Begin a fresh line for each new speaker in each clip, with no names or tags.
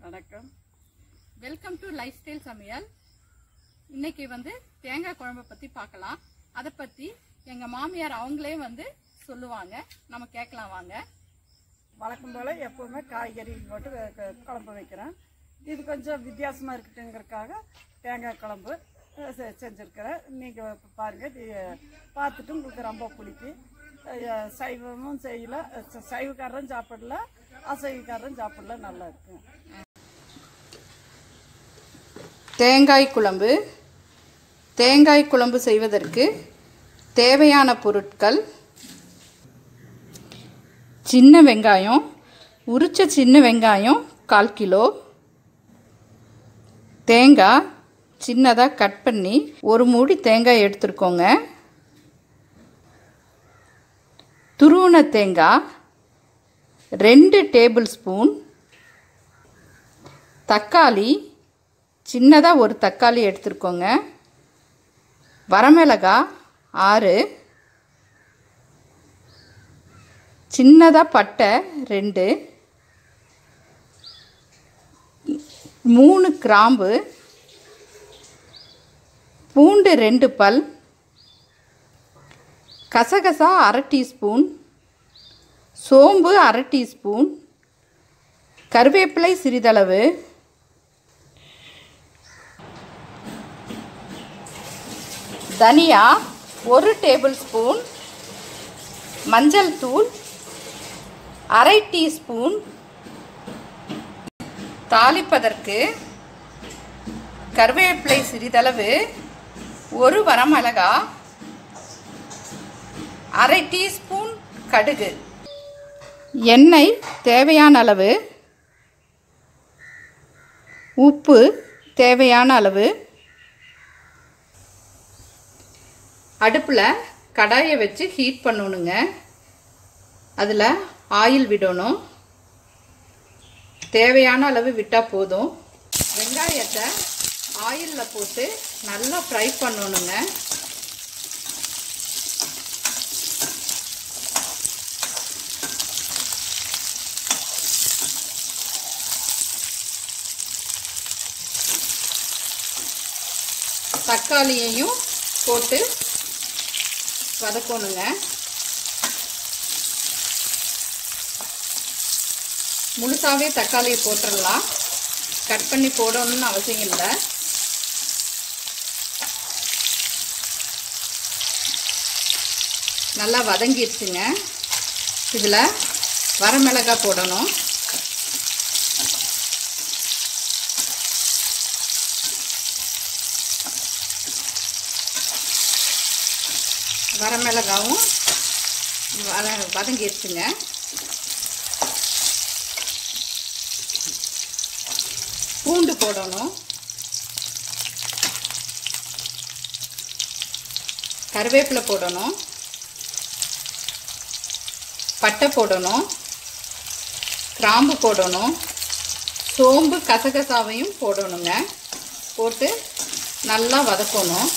வணக்கம். Welcome life style சமையல். இன்னைக்கு வந்து தேங்காய் குழம்பை பத்தி பார்க்கலாம். அதை பத்தி எங்க மாமியார் அவங்களே வந்து சொல்லுவாங்க. நம்ம கேட்கலாம் வாங்க.
வழக்கம் போல் எப்போவுமே காய்கறி போட்டு குழம்பு வைக்கிறேன். இது கொஞ்சம் வித்தியாசமாக இருக்கட்டுங்கிறதுக்காக தேங்காய் குழம்பு செ- செஞ்சுருக்கிறேன். நீங்கள் பாருங்கள் பார்த்துட்டு உங்களுக்கு ரொம்ப பிடிக்கும். சைவமும் செய்யல. ச- சைவக்காரரும் சாப்பிடல அசைவக்காரரும் சாப்பிடல நல்லா இருக்கும்.
தேங்காய் குழம்பு தேங்காய் குழம்பு செய்வதற்கு தேவையான பொருட்கள் சின்ன வெங்காயம் உரிச்ச சின்ன வெங்காயம் கால் கிலோ தேங்காய் சின்னதாக கட் பண்ணி ஒரு மூடி தேங்காய் எடுத்துருக்கோங்க. துருவன தேங்காய் ரெண்டு டேபிள் ஸ்பூன் தக்காளி சின்னதாக ஒரு தக்காளி எடுத்துருக்கோங்க. வரமிளகா ஆறு. சின்னதாக பட்டை ரெண்டு. மூணு கிராம்பு. பூண்டு ரெண்டு பல். கசகசா அரை டீஸ்பூன். சோம்பு அரை டீஸ்பூன். கருவேப்பிலை சிறிதளவு. தனியா ஒரு டேபிள் ஸ்பூன் மஞ்சள் தூள் அரை டீஸ்பூன் தாளிப்பதற்கு கருவேப்பிலை சிறிதளவு ஒரு வரமிளகா அரை டீஸ்பூன் கடுகு. எண்ணெய் தேவையான அளவு உப்பு தேவையான அளவு அடுப்பில் கடாயை வச்சு ஹீட் பண்ணணுங்க. அதில் ஆயில் விடணும். தேவையான அளவு விட்டால் போதும். வெங்காயத்தை ஆயிலில் போட்டு நல்லா ஃப்ரை பண்ணணுங்க. தக்காளியையும் போட்டு வதக்கணுங்க. முழுசாகவே தக்காளியை போட்டுடலாம் கட் பண்ணி போடணும்னு அவசியம் இல்லை. நல்லா வதங்கிடுச்சுங்க. இதில் வரமிளகாய் போடணும். வரமிளகாவும் வத வதங்கிடுச்சுங்க பூண்டு போடணும். கருவேப்பிலை போடணும். பட்டை போடணும். கிராம்பு போடணும். சோம்பு கசகசாவையும் போடணுங்க. போட்டு நல்லா வதக்கணும்.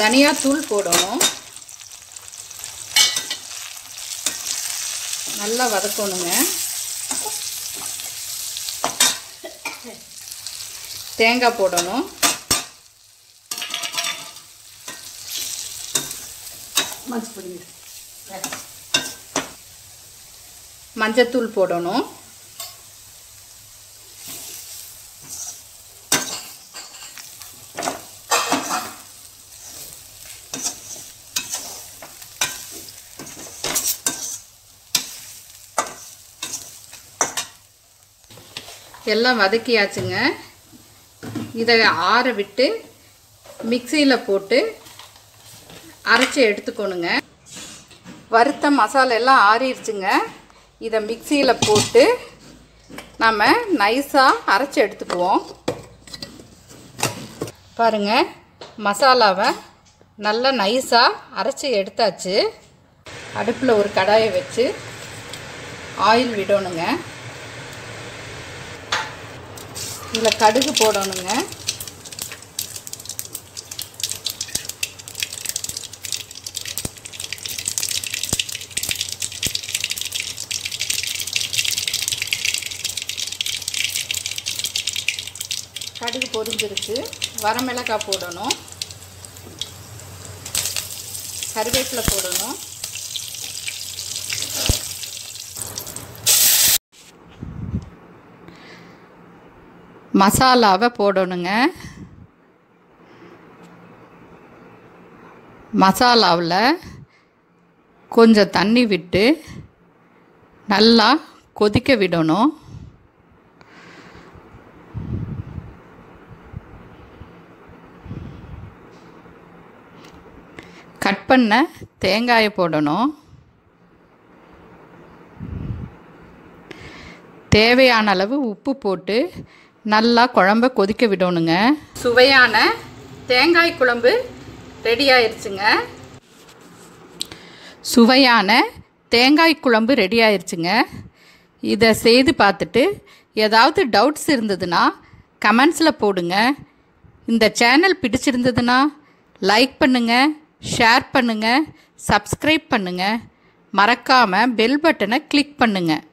தனியாத்தூள் போடணும். நல்லா வதக்கணுங்க. தேங்காய் போடணும்.
மஞ்சள்
மஞ்சத்தூள் போடணும். எல்லாம் வதக்கியாச்சுங்க. இதை ஆற விட்டு மிக்சியில் போட்டு அரைச்சி எடுத்துக்கணுங்க. வறுத்த மசாலா எல்லாம் ஆறிடுச்சுங்க. இதை மிக்சியில் போட்டு நம்ம நைஸாக அரைச்சி எடுத்துக்குவோம். பாருங்க மசாலாவை நல்லா நைஸாக அரைச்சி எடுத்தாச்சு. அடுப்பில் ஒரு கடாயை வச்சு ஆயில் விடணுங்க. இதில் கடுகு போடணுங்க. கடுகு பொரிஞ்சிருக்கு. வரமிளகாய் போடணும். கருவேப்பிலை போடணும். மசாலாவை போடணுங்க. மசாலாவில் கொஞ்சம் தண்ணி விட்டு நல்லா கொதிக்க விடணும். கட் பண்ண தேங்காயை போடணும். தேவையான அளவு உப்பு போட்டு நல்லா குழம்ப கொதிக்க விடணுங்க. சுவையான தேங்காய் குழம்பு ரெடி ஆயிடுச்சுங்க சுவையான தேங்காய் குழம்பு ரெடி ஆயிடுச்சுங்க இதை செய்து பார்த்துட்டு ஏதாவது டவுட்ஸ் இருந்ததுன்னா கமெண்ட்ஸில் போடுங்க. இந்த சேனல் பிடிச்சிருந்ததுன்னா லைக் பண்ணுங்கள் ஷேர் பண்ணுங்கள் சப்ஸ்கிரைப் பண்ணுங்கள் மறக்காமல் பெல் பட்டனை கிளிக் பண்ணுங்கள்